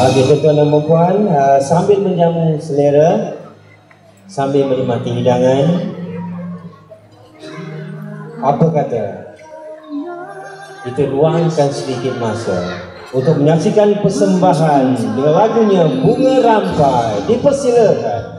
Ah, bagi tuan-tuan dan perempuan ah, sambil menjamu selera sambil menikmati hidangan apa kata? Kita luangkan sedikit masa untuk menyaksikan persembahan dengan lagunya Bunga Rampai. Dipersilakan.